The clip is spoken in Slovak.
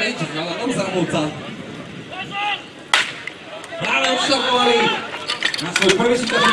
Benčík, ale obzarmovca. Práve odštartovali na svoj prvý súťažný